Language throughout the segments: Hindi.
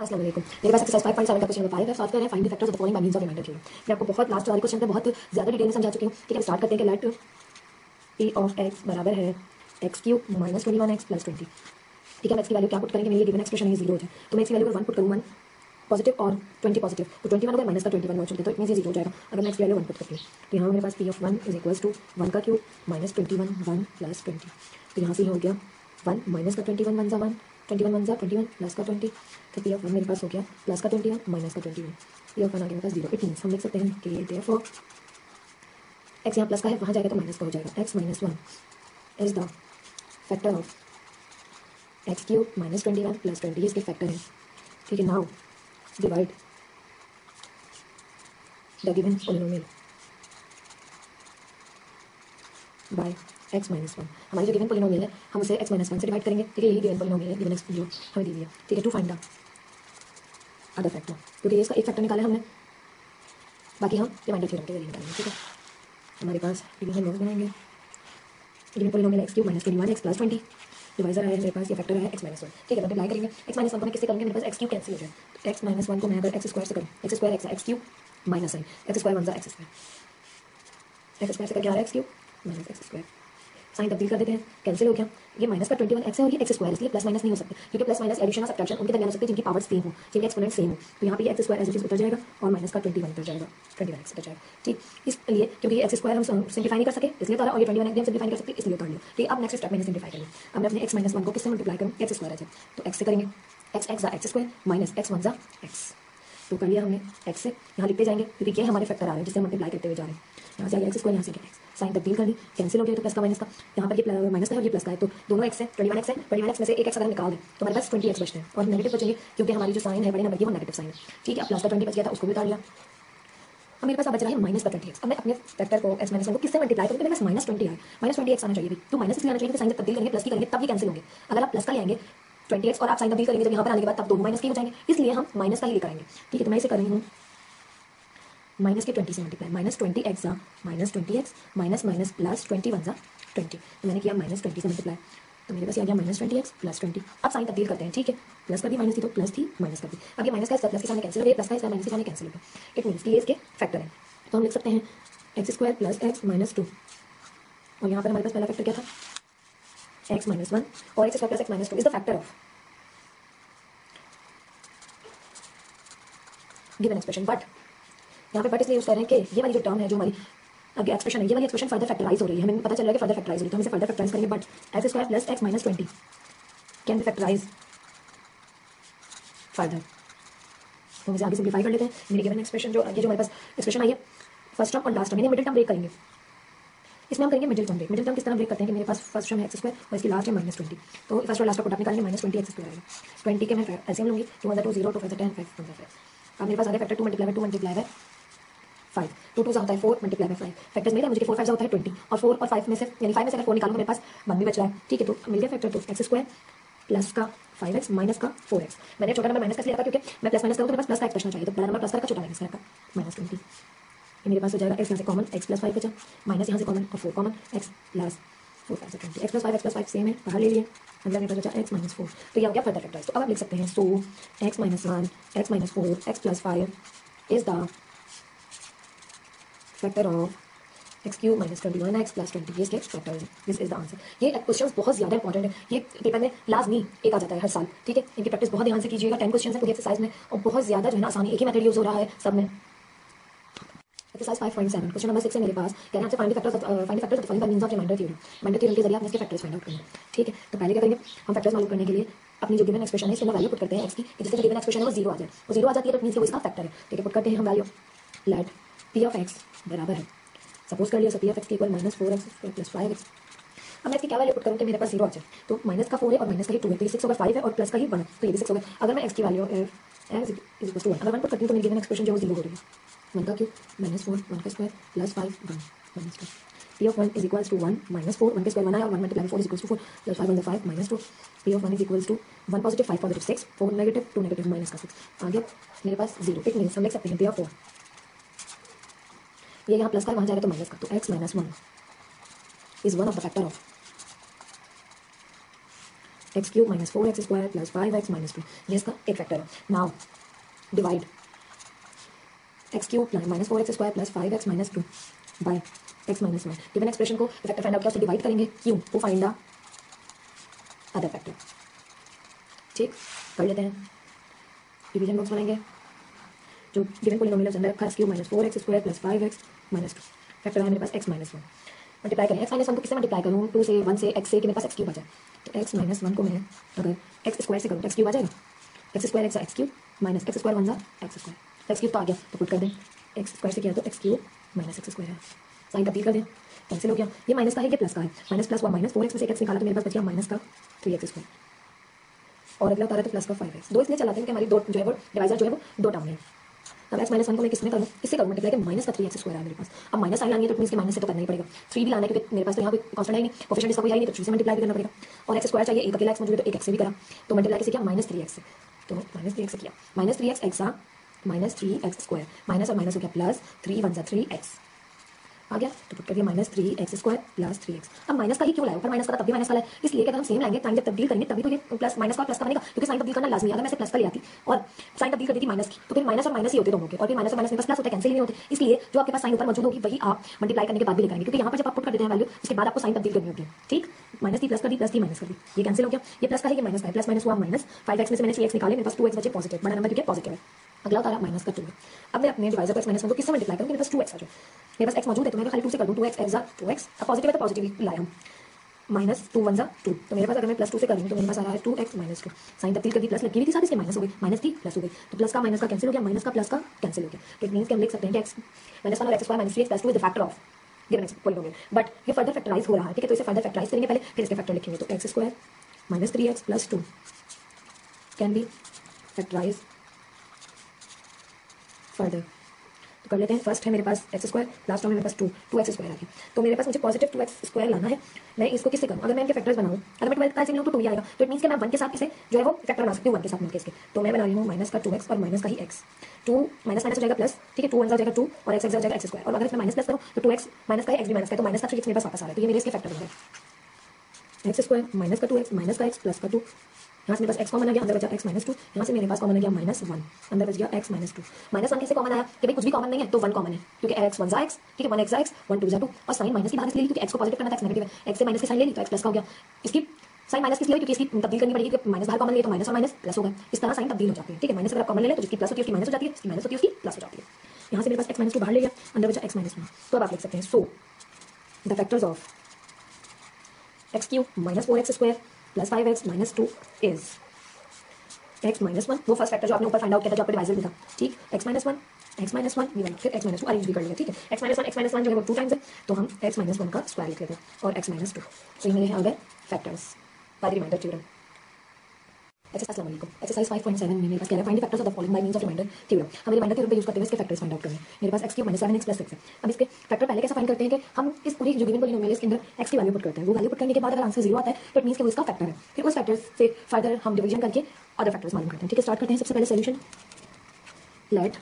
अस्सलाम मेरे पास एक्सरसाइज फाइव पॉइंट सेवन का क्वेश्चन नंबर है। Find the factors of the following by means of remainder theorem मैं आपको बहुत लास्ट वाले क्वेश्चन पे बहुत ज़्यादा डिटेल में समझा चुकी हूँ। ठीक है स्टार्ट करते हैं कि लेट पी ऑफ़ एक्स बराबर है x minus twenty one x plus twenty ठीक है, मैं इसकी वैल्यू क्या पुट करेंगे? मेरी गिवन एक्सप्रेशन ये हो। तो मैं इसकी value one put one positive और ट्वेंटी पॉजिटिव तो ट्वेंटी वन माइनस का ट्वेंटी वन चलते तो इतनी से ज़ीरो हो जाएगा। अगर मैं इसकी वैल्यू वन पुट करती हूँ। तो यहाँ मेरे पास P of one is equals to one का cube minus twenty one one plus twenty तो यहाँ से हो गया वन माइनस का ट्वेंटी वन वन सा वन ट्वेंटी वन वन सा ट्वेंटी वन प्लस का ट्वेंटी तो पी ऑफ़ वन मेरे पास हो गया प्लस का ट्वेंटी वन माइनस का twenty one P of one आ गया मेरे पास ज़ीरो मीन्स हम लिख सकते हैं कि देयर फॉर एक्स यहाँ प्लस का है, वहाँ जाएगा तो माइनस का हो जाएगा। X minus one is the factor of x cube minus twenty one plus twenty इसके फैक्टर है। ठीक है now divide the given polynomial by x minus one हमारी जो गिवन पोलिनोमियल है, हम उसे एक्स माइनस वन से डिवाइड करेंगे। ठीक है यही गिवन पोलिनोमियल है गिवन एक्स जो हमें दी है ठीक है to find the other factor क्योंकि इसका एक फैक्टर निकाला हमने। बाकी हम रिमाइंडर थ्योरम के ज़रिए निकालेंगे, ठीक है? हमारे पास डिवीज़न नोट बनाएँगे। Given polynomial x cube minus twenty one x plus twenty divisor है, मेरे पास, ये फैक्टर है एक्स माइनस वन ठीक है मल्टीप्लाई करेंगे। एक्स माइनस वन को मैं किससे करूँगी? मेरे पास एक्स क्यूब कैंसिल हो जाए। तो एक्स माइनस वन को मैं अगर एक्स स्क्वायर से करूँ x square x x cube minus sign x square one x square x square से क्या आ रहा है x cube minus x square sign तब्दील कर देते हैं कैंसिल हो गया। ये माइनस का ट्वेंटी वन एक्स है और ये एक्स स्क्वायर इसलिए प्लस माइनस नहीं हो सकते। क्योंकि प्लस माइनस एडिशन और सब्ट्रैक्शन उनके दरमियान हो सकते हैं, जिनकी पावर सेम हो। जिनके एक्सपोनेंट सेम हो। तो यहाँ पे एक्स स्क्वायर एज उतर जाएगा और माइनस का ट्वेंटी वन उतर जाएगा। ट्वेंटी वन एक्स उतर जाएगा। ठीक? इसलिए क्योंकि एक्स स्क्वायर हम सिंप्लीफाई नहीं कर सके, इसलिए और ये ट्वेंटी वन हम सिंप्लीफाई कर सकते, इसलिए उतार लिया। ठीक अब नेक्स्ट स्टेप मैंने सिंप्लीफाई कर अब मैं अपने एक्स माइनस वन को किससे मल्टीप्लाई करूँ? एक्स स्क्वायर है तो एक्स से करेंगे। X x x square minus x one जा एक्स तो कर लिया हमने एक्स से यहाँ लिखते जाएँगे, क्योंकि ये हमारे फैक्टर आ रहे हैं, जिससे मल्टीप्लाई करते हुए जा रहे हैं। यहाँ से आगे एक्स स्क्वायर यहाँ से एक्स साइन तब्दील कर दी कैंसिल हो गया तो प्लस का माइनस का। यहाँ पर ये माइनस का है ये प्लस का है तो दोनों एक्स है ट्वेंटी वन एक्स है ट्वेंटी वन एक्स में से एक एक्स अगर निकाल दें तो हमारे पास ट्वेंटी एक्स बचते हैं। और नेगेटिव बचेंगे, क्योंकि हमारी जो साइन है, बड़े नंबर की, वो नेगेटिव साइन है। ठीक है प्लस का ट्वेंटी बच गया था, उसको भी उतार लिया। अब मेरे पास बच रहा है माइनस का ट्वेंटी एक्स अब मैं अपने फैक्टर को एक्स माइनस को किससे मल्टीप्लाई करूँ? मेरे पास माइनस ट्वेंटी है। माइनस ट्वेंटी एक्स आना चाहिए तो माइनस इसलिए आना चाहिए साइन तब्दील करेंगे प्लस की करेंगे, तब ये कैंसिल होंगे। अगर आप प्लस का लेंगे ट्वेंटी एक्स और आप साइन तब्दील करेंगे जब यहाँ पर आने के बाद तब दोनों माइनस के हो जाएँगे। इसलिए हम माइनस का ही लेकर आएँगे। ठीक है तो मैं इसे कर रही हूँ। माइनस के ट्वेंटी से multiply minus twenty x minus twenty x minus minus plus twenty one जा, ट्वेंटी। तो मैंने किया माइनस ट्वेंटी से मल्टीप्लाई तो मेरे पास आ गया minus twenty x plus twenty. अब साइन तब्दील करते हैं, ठीक है? प्लस कर दी माइनस थी तो प्लस थी माइनस कर दी अब ये माइनस का इसका प्लस के सामने कैंसिल हो गया प्लस का इसका माइनस के सामने कैंसिल हो गया। इट मीन्स कि ये इसके फैक्टर है। तो हम लिख सकते हैं x square plus x minus two और यहाँ पर हमारे पास पहला फैक्टर क्या था? एक्स माइनस वन और x square plus x minus two is the factor of given expression but यहाँ पे बट इसलिए यूज़ कर रहे हैं कि ये वाली जो टर्म है, जो हमारी आगे एक्सप्रेशन है, ये वाली एक्सप्रेशन फर्दर फैक्टराइज हो रही है। हमें पता चल रहा है कि फर्दर फैक्टराइज हो रही है तो हम इसे फर्दर फैक्टराइज करेंगे। But x square plus x minus twenty can be factorise further तो हम इसे आगे सिंप्लीफाई कर लेते हैं। मेरी गिवन एक्सप्रेशन जो, ये जो हमारे पास एक्सप्रेशन आई है फ़र्स्ट टर्म और लास्ट टर्म यानी मिडिल टर्म ब्रेक करेंगे। इसमें हम करेंगे middle term break middle term किस तरह ब्रेक करते हैं कि मेरे पास फ़र्स्ट टर्म है एक्स स्क्वायर और इसकी लास्ट है माइनस ट्वेंटी तो फ़र्स्ट और लास्ट का प्रोडक्ट निकालेंगे माइनस ट्वेंटी एक्स स्क्वायर आएगा। ट्वेंटी के मैं ऐसे लूँगी two one two zero two five ten five one five अब मेरे पास आगे factor two multiply two multiply है फाइव टू टू होता है four multiply by five factors मेरे मुझे फोर फाइव होता है ट्वेंटी और फोर और फाइव में से यानी फाइव में से अगर फोर निकालूँगा मेरे पास वन भी बच रहा है। ठीक है तो मिल गया फैक्टर तो एक्स स्क्वायर प्लस का फाइव एक्स माइनस का फोर एक्स मैंने छोटा नंबर माइनस का लिया था क्योंकि मैं प्लस माइनस करूँ तो मेरे पास प्लस का एक बचना चाहिए तो बड़ा नंबर प्लस का छोटा माइनस का माइनस ट्वेंटी ये मेरे पास हो जाएगा एक्स यहाँ से कॉमन एक्स प्लस फाइव बचा माइनस यहाँ से कॉमन और four common x plus four five twenty x plus five x plus five same है बाहर ले लिए अंदर मेरे पास बचा एक्स माइनस फोर तो ये हो गया फर्दर फैक्टराइज तो अब आप लिख सकते हैं so x minus one x minus four x plus five is the factor of x cube minus twenty one x plus twenty ये फैक्टर है दिस इज़ द आंसर ये क्वेश्चन बहुत ज़्यादा इंपॉर्टेंट है। ये पेपर में लाजमी एक आ जाता है हर साल, ठीक है? इनकी प्रैक्टिस बहुत ध्यान से कीजिएगा। टेन क्वेश्चन है, पूरी एक्सरसाइज में। और बहुत ज़्यादा जो है ना, आसानी, एक ही मेथड यूज़ हो रहा है सब में। एक्सरसाइज 5.7 क्वेश्चन नंबर 6 है मेरे पास। कह रहे हैं find factors factors of find means of theorem remainder theorem के ज़रिए आप इसके फैक्टर्स फाइंड आउट करेंगे। ठीक है? तो पहले क्या करेंगे? हम फैक्टर्स मालूम करने के लिए अपनी जो गिवन एक्सप्रेशन है इसमें वैल्यू पुट करते हैं एक्स की जिससे गिवन एक्सप्रेशन है, वो ज़ीरो आ जाए। वो ज़ीरो आ जाती है तो मींस वो इसका फैक्टर है। ठीक है? पुट करते हैं हम value let p of x बराबर है। सपोज़ कर लिया so p of x equal minus four x plus five x अब मैं इसकी क्या वैल्यू पुट करूँ कि मेरे पास ज़ीरो आ जाए? तो माइनस का फोर है और माइनस का ही टू है तो ये सिक्स होगा फाइव है और प्लस का ही वन है तो ये भी सिक्स होगा। अगर मैं एक्स की value x equal to one अगर वन पुट करती हूँ तो मेरी गिवन एक्सप्रेशन जो ज़ीरो हो रही है। वन का क्यूब माइनस फोर वन का square plus five one to p of one is equals to one minus four one का स्क्वायर वन आया और one multiply four is equals to four plus five one five minus two p of one is equals to one positive five positive six four negative two negative minus का सिक्स आगे मेरे पास ज़ीरो इट मीन्स हम सकते हैं पी ऑफ़ फोर ये यहाँ प्लस का वहाँ जाएगा तो माइनस का तो x minus one is one of the factor of x cube minus four x square plus five x minus two ये इसका एक फैक्टर है. Now divide x cube minus four x square plus five x minus two by x minus one given expression को फैक्टर फाइंड आउट डिवाइड करेंगे क्यों टू फाइंड अदर फैक्टर ठीक? कर लेते हैं। डिवीज़न बॉक्स बनाएँगे। जो गिवन पोलिनोमियल अंदर रखा है cube minus four x square plus five x minus two factor है, मेरे पास एक्स माइनस वन मल्टीप्लाई करें। एक्स माइनस वन को किससे मल्टीप्लाई करूँ? टू से वन से एक्स से कि मेरे पास एक्स क्यूब आ जाए? तो एक्स माइनस वन को मैं अगर एक्स स्क्वायर से करूँ तो एक्स क्यूब आ जाएगा। X square x x cube minus x square one x square x cube तो आ गया तो पुट कर दें। एक्स स्क्वायर से किया तो x cube minus x square है। साइन तब्दील कर दें कैंसिल हो गया ये माइनस का है, ये प्लस का है। माइनस प्लस हुआ माइनस फोर एक्स में से एक्स निकाला तो मेरे पास बच गया माइनस का थ्री एक्स स्क्वायर और अगला उतारा तो प्लस का फाइव एक्स दो इसलिए चलाते हैं कि हमारी दो जो है वो डिवाइजर जो है वो दो टाउन है। अब एक्स माइनस वन को मैं किसमें करूँ? इससे करूँ के माइनस का थ्री एक्स स्क्वायर है मेरे पास। अब माइनस आई लानी है तो मीन माइनस से तो करना ही पड़ेगा। थ्री भी लाना है क्योंकि मेरे पास तो यहाँ पे कॉन्स्टेंट है नहीं। कोफिशिएंट इसका कोई नहीं तो थ्री से मल्टीप्लाई भी करना पड़ेगा। और एक्स स्क्वायर चाहिए, एक अकेला एक्स है तो एक एक्स से भी करा। तो मल्टीप्लाई किसी किया? माइनस थ्री एक्स तो माइनस थ्री एक्स किया। Minus three x x minus three x square. Minus और माइनस हो गया प्लस थ्री वन सा थ्री एक्स। आ गया? तो पुट कर दिया minus three x square plus three x. अब माइनस का ही क्यों लाया? ऊपर माइनस का तब भी माइनस का लाया इसलिए अगर हम सेम लाएँगे। साइन जब तब्दील करेंगे तभी तो ये प्लस माइनस का प्लस का बनेगा, क्योंकि साइन तब्दील करना लाजमी अगर मैं प्लस का ले आती और साइन तब्दील कर देती माइनस की तो फिर माइनस और माइनस ही होते दोनों के। और फिर माइनस और माइनस में बस प्लस होते कैंसिल नहीं होते। इसलिए जो आपके पास साइन ऊपर मौजूद होगी, वही आप मल्टीप्लाई करने के बाद भी लिखेंगे क्योंकि यहाँ पर जब आप पुट कर देते हैं वैल्यू उसके बाद आपको साइन तब्दील करनी होती है। ठीक? माइनस थी प्लस कर दी प्लस थी माइनस कर दी ये कैंसिल हो गया। ये प्लस का है, ये माइनस का है। प्लस माइनस हुआ माइनस फाइव एक्स में से मैंने थ्री एक्स निकाले, मेरे पास टू एक्स बचे पॉजिटिव बड़ा नंबर क्योंकि पॉजिटिव है। अगला उतारा माइनस का टू है अब मैं अपने डिवाइजर पर माइनस वन को किससे मल्टीप्लाई करूँ मेरे पास टू एक्स आ जाए। मेरे पास एक्स मौजूद है तो मैं खाली टू से कर दूँ two x x two x अब पॉजिटिव है तो पॉजिटिव लाया हम माइनस टू वन जा टू तो मेरे पास अगर मैं प्लस टू से करूँ तो मेरे पास आ रहा है two x minus two sign तब्दील कर दी प्लस लगी हुई थी सारी इसलिए माइनस हो गई। माइनस थी प्लस हो गई। तो प्लस का माइनस का कैंसिल हो गया माइनस का प्लस का कैंसिल हो गया। तो इट मीन्स कि हम लिख सकते हैं कि एक्स माइनस वन और x minus three plus two is the factor of given x polynomial but ये फर्दर फैक्टराइज हो रहा है, ठीक है? तो इसे फर्दर फैक्टराइज करेंगे पहले, फिर इसके फैक्टर लिखेंगे। तो x square minus three x plus two can be factorise further तो कर लेते हैं। फ़र्स्ट है मेरे पास एक्स स्क्वायर लास्ट टर्म मेरे पास टू टू एक्स स्क्वायर आ गया। तो मेरे पास मुझे पॉजिटिव टू एक्स स्क्वायर लाना है। मैं इसको किससे करूँ? अगर मैं इनके फैक्टर्स बनाऊँ, अगर मैं ट्वेल्थ का ऐसे तो टू ही आएगा। तो इट मीन कि मैं वन के साथ इसे जो है वो फैक्टर बना सकती हूँ वन के साथ मिलकर इसके। तो मैं बना रही हूँ माइनस का टू एक्स और माइनस का ही एक्स टू माइनस माइनस हो जाएगा प्लस ठीक है? टू वन हो जाएगा टू और एक्स हो जाएगा एक्स स्क्वायर और अगर इसमें माइनस प्लस करूँ तो टू एक्स माइनस का एक्स भी माइनस का तो माइनस का थ्री एक्स मेरे पास वापस आ रहा है। तो ये मेरे इसके फैक्टर गए। एक्स स्क्वायर माइनस का टू एक्स माइनस का एक्स प्लस का टू यहाँ से मेरे पास एक्स कॉमन आ गया, अंदर बचा एक्स माइनस टू यहाँ से मेरे पास कॉमन आ गया माइनस वन अंदर बच गया x minus two minus one कैसे कॉमन आया? कि भाई कुछ भी कॉमन नहीं है तो वन कॉमन है। क्योंकि एक्स वन एक्स ठीक है one x x one two जा टू और साइन माइनस की बाहर ली, क्योंकि एक्स को पॉजिटिव करना था एक्स नेगेटिव है। एक्स से माइनस की साइन ले ली तो एक्स प्लस का हो गया। इसकी साइन माइनस किस लिए क्योंकि इसकी तब्दील करनी पड़ेगी कि माइनस बाहर कॉमन ले तो माइनस और माइनस प्लस होगा। इस तरह साइन तब्दील हो जाती है, ठीक है माइनस अगर आप कॉमन ले लें तो जिसकी प्लस होती है, उसकी माइनस हो जाती है, इसकी माइनस होती है, उसकी प्लस हो जाती है। यहाँ से मेरे पास एक्स माइनस टू बाहर ले लिया अंदर बचा एक्स माइनस वन तो आप लिख सकते हैं so the factors of x cube minus four x square plus five x minus two is x minus one वो फ़र्स्ट फैक्टर जो आपने ऊपर फाइंड आउट किया था, जो आपको डिवाइजर में था। ठीक? X minus one x minus one ये फिर एक्स माइनस टू अरेंज भी कर लिया। ठीक है? X minus one x minus one जो है वो टू टाइम्स है तो हम एक्स माइनस वन का स्क्वायर लिख लेते हैं और एक्स माइनस टू तो ये मेरे यहाँ आ गए फैक्टर्स बाय रिमाइंडर एक्सरसाइज 5.7 में मेरे पास कह find factors of the following by means of remainder theorem हम रिमाइंडर थ्योरम पे यूज़ करते हुए इसके फैक्टर्स फाइंड आउट करने मेरे पास x cube minus seven x plus six है। अब इसके फैक्टर पहले कैसे फाइंड करते हैं कि हम इस पूरी जो गिवन पोलिनोमियल इसके अंदर x की वैल्यू पुट करते हैं। वो वैल्यू पुट करने के बाद अगर आंसर ज़ीरो आता है तो इट कि वो इसका फैक्टर है। फिर उस फैक्टर से फर्दर हम डिवीज़न करके अदर फैक्टर्स मालूम करते हैं। ठीक है स्टार्ट करते हैं सबसे पहले solution let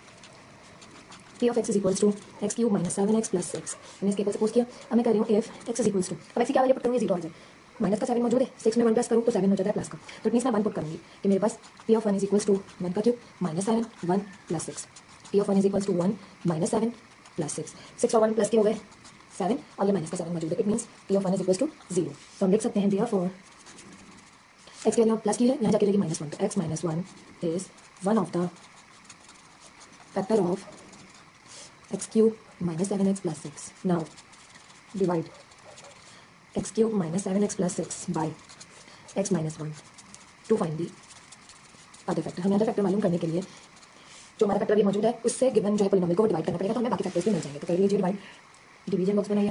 p of x is equals to x cube minus 7x plus 6 मैंने इसके सपोज़ किया। मैं कर रही हूँ if x is equals to अब की क्या वैल्यू पुट करूँगी? ज़ीरो आ जाए। माइनस का सेवन मौजूद है। सिक्स में वन प्लस करूँ तो सेवन हो जाता है प्लस का। तो इट मीन्स मैं वन पुट करूँगी। कि मेरे पास p of one is equals to one का cube minus seven one plus six p of one is equals to one minus seven plus six six और वन प्लस के हो गए। सेवन और ये माइनस का सेवन मौजूद है। It means p of one is equals to zero तो हम लिख सकते हैं दिया फोर एक्स के प्लस की है। यहाँ जाके रहेगी माइनस वन तो x minus one is one of the factor of x cube minus seven x plus six now divide cube minus seven x plus six by x minus one to find the other factor हमें अदर फैक्टर मालूम करने के लिए जो हमारा फैक्टर अभी मौजूद है, उससे गिवन जो है पोलिनोमियल को डिवाइड करना पड़ेगा तो हमें बाकी फैक्टर्स भी मिल जाएँगे। तो कर लीजिए डिवाइड डिवीज़न बॉक्स बनाइए।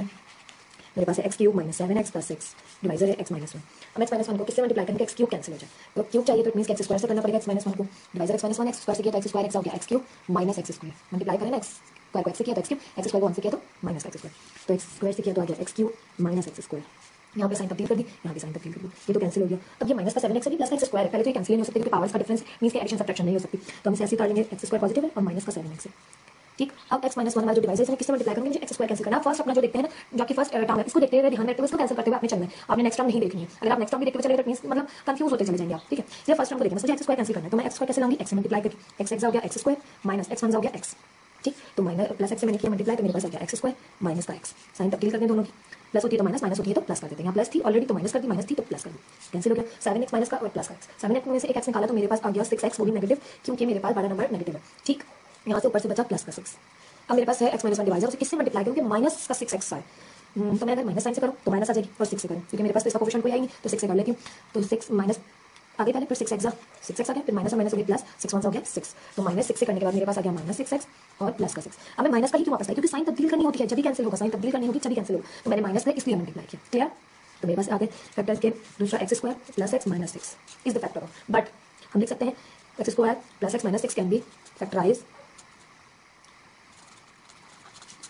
मेरे पास है x cube minus seven x plus six divisor है एक्स माइनस वन अब एक्स माइनस वन को किससे मल्टीप्लाई करेंगे एक्स क्यूब कैंसिल हो जाए? तो क्यूब चाहिए तो इट मीन एक्स स्क्वायर से करना पड़ेगा एक्स माइनस वन को। Divisor x minus one x square से किया एक्स स्क्वायर एक्स हो गया। X cube minus x square multiply करें एक्स स्क्वायर को एक्स से किया तो एक्स क्यूब एक्स स्क्वायर को वन से किया तो माइनस एक्स स्क्वायर तो एक्स स्क्वायर से किया तो आ गया x cube minus x square यहाँ पे साइन तब्दील कर दी, यहाँ पे साइन तब्दील कर दी। ये तो कैंसिल हो गया। अब ये माइनस का सेवन एक्स है प्लस एक्स स्क्वायर है। पहले तो ये कैंसिल नहीं हो सकती, क्योंकि पावर्स का डिफरेंस मीन के एडिशन सब्ट्रैक्शन नहीं हो सकती। तो हम ऐसे कर लेंगे एक्स स्क्वायर पॉजिटिव है और माइनस का सेवन एक्स है। ठीक? अब एक्स माइनस वन जो डिवाइस है किससे मल्टीप्लाई करूँगी? एक्स स्क्वायर कैंसिल करना। फ़र्स्ट अपना जो देखते हैं ना, जो कि फ़र्स्ट टर्म है, इसको देखते हुए ध्यान रखते हुए इसको कैंसिल करते हुए आपने चलना है। आपने नेक्स्ट टर्म नहीं देखनी है। अगर आप नेक्स्ट टर्म भी देखते हुए चले तो मींस मतलब कंफ्यूज होते चले जाएँगे आप। ठीक है? ये फ़र्स्ट टर्म को देखना मुझे एक्स स्क्वायर कैंसिल करना है। तो मैं एक्स स्क्वायर कैसे लाऊँगी? एक्स मल्टीप्लाई करके। एक्स एक्स हो गया x square minus x one हो गया एक्स ठीक? तो माइनस प्लस एक्स से मैंने किया मल्टीप्लाई तो मेरे पास आ गया एक्स स्क्वायर माइनस का एक्स साइन तब्दील करते हैं दोनों की। प्लस होती है तो माइनस माइनस होती है तो प्लस कर देते हैं। यहाँ प्लस थी ऑलरेडी तो माइनस कर दी माइनस थी तो प्लस कर दी। कैंसिल हो गया। सेवन एक्स माइनस का और प्लस का एक्स सेवन एक्स में से एक एक्स निकाला तो मेरे पास आ गया सिक्स एक्स वो भी नेगेटिव क्योंकि मेरे पास बड़ा नंबर नेगेटिव है। ठीक? यहाँ से ऊपर से बचा प्लस का सिक्स अब मेरे पास है एक्स माइनस वन डिवाइजर किससे मल्टीप्लाई करूँ माइनस का सिक्स एक्स है तो मैं अगर माइनस साइन से करूँ तो माइनस आ जाएगी, और सिक्स से करूँ। क्योंकि मेरे पास तो इसका कोफिशिएंट कोई नहीं तो सिक्स से कर लेती हूँ। तो सिक्स माइनस आगे पहले फिर सिक्स एक्स सिक्स एक्स आ गया फिर माइनस और माइनस हो गया प्लस सिक्स वन हो गया सिक्स तो माइनस सिक्स से करने के बाद मेरे पास आ गया माइनस सिक्स एक्स और प्लस का सिक्स अब मैं माइनस का ही क्यों वापस आई क्योंकि साइन तब्दील करनी होती है। जब भी कैंसिल होगा साइन तब्दील करनी होगी जब कैंसिल होगा। तो मैंने माइनस का इसलिए मल्टीप्लाई किया क्लियर तो मेरे पास आ गए फैक्टर्स के दूसरा x square plus x minus six is the factor of but हम लिख सकते हैं x square plus x minus six can be factorise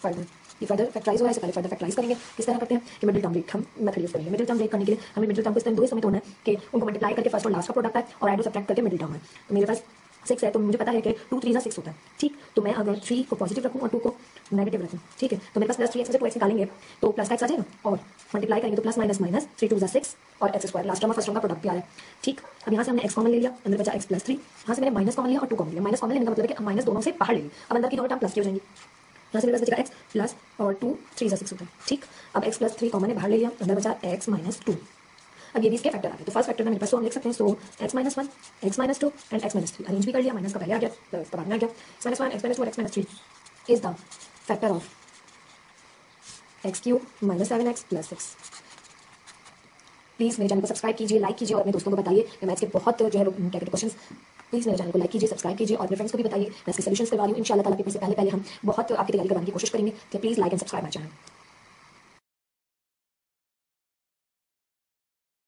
further ये फर्दर फैक्टराइज हो रहा है पहले फर्दर फैक्टराइज करेंगे, किस तरह करते हैं, कि मिडिल टर्म ब्रेक हम मेथड यूज़ करेंगे। मिडिल टर्म ब्रेक करने के लिए हमें मिडिल टर्म को इस तरह दो समय होना है कि उनको मल्टीप्लाई करके फ़र्स्ट और लास्ट का प्रोडक्ट है और एड सब्ट्रैक्ट करके मिडिल टर्म है तो मेरे पास सिक्स है तो मुझे पता है कि टू थ्री सिक्स होता है। ठीक? तो मैं अगर थ्री को पॉजिटिव रखूँ और टू को नेगेटिव रखूँ, ठीक है? तो मेरे पास plus three x two x निकालेंगे तो प्लस का एक्स आ जाएगा और मल्टीप्लाई करेंगे तो plus minus minus three two six और x square last term first term का प्रोडक्ट भी आ है। ठीक? अब यहाँ से हमने एक्स कॉमन ले लिया, अंदर बचा एक्स प्लस थ्री यहाँ से मैंने माइनस कॉमन लिया और टू कॉमन लिया। माइनस कॉमन लेने का मतलब है कि माइनस दोनों से बाहर ले लिया अब अंदर की दोनों टर्म प्लस की हो जाएँगी। यहाँ से मेरे पास बचेगा एक्स प्लस और टू, थ्री सा सिक्स होता है। ठीक? अब एक्स प्लस थ्री कॉमन है बाहर ले लिया अंदर बचा एक्स माइनस टू अब ये भी इसके फैक्टर आ गए तो फ़र्स्ट फैक्टर में मेरे पास तो हम लिख सकते हैं। So x minus one x minus two and x minus three arrange भी कर लिया माइनस का पहले आ गया प्लस का बाद में आ गया। X minus one x minus two x minus three is the factor of x cube minus seven x plus six please मेरे चैनल को सब्सक्राइब कीजिए लाइक कीजिए और अपने दोस्तों को बताइए कि मैथ्स के बहुत जो है क्या क्वेश्चन प्लीज़ मेरे चैनल को लाइक कीजिए सब्सक्राइब कीजिए और फ्रेंड्स को भी बताइए। मैं इसके सोल्यूशन करवा रही इंशाल्लाह ताला पेपर से पहले पहले हम बहुत आपकी तैयारी करवाने की कोशिश करेंगे। तो please like and subscribe my channel